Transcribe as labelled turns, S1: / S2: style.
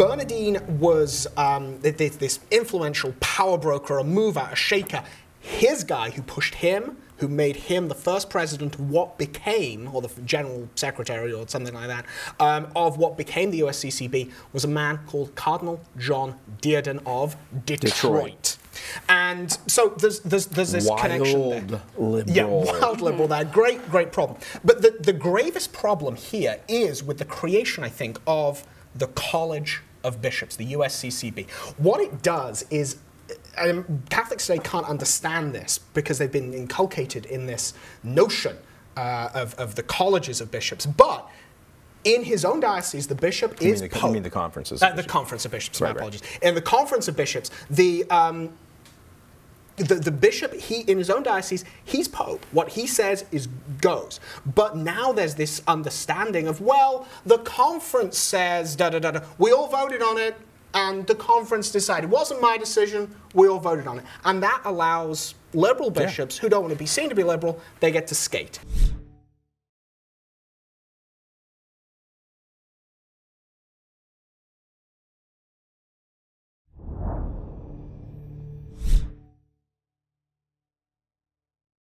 S1: Bernardin was um, this, this influential power broker, a mover, a shaker. His guy who pushed him, who made him the first president of what became, or the general secretary or something like that, um, of what became the USCCB, was a man called Cardinal John Dearden of Detroit.
S2: Detroit.
S1: And so there's there's, there's this
S2: Wild
S1: connection there.
S2: liberal.
S1: Yeah, wild liberal there. Great, great problem. But the, the gravest problem here is with the creation, I think, of the College of Bishops, the USCCB. What it does is um, Catholics today can't understand this because they've been inculcated in this notion uh, of, of the colleges of bishops. But in his own diocese, the bishop
S2: You
S1: is
S2: mean the- you mean the conferences
S1: Uh, the conference of bishops.
S2: Right,
S1: my
S2: right.
S1: In the conference of bishops, the um, the, the bishop, he in his own diocese, he's pope. What he says is goes. But now there's this understanding of well, the conference says da da da da. We all voted on it, and the conference decided. It wasn't my decision. We all voted on it, and that allows liberal bishops who don't want to be seen to be liberal, they get to skate.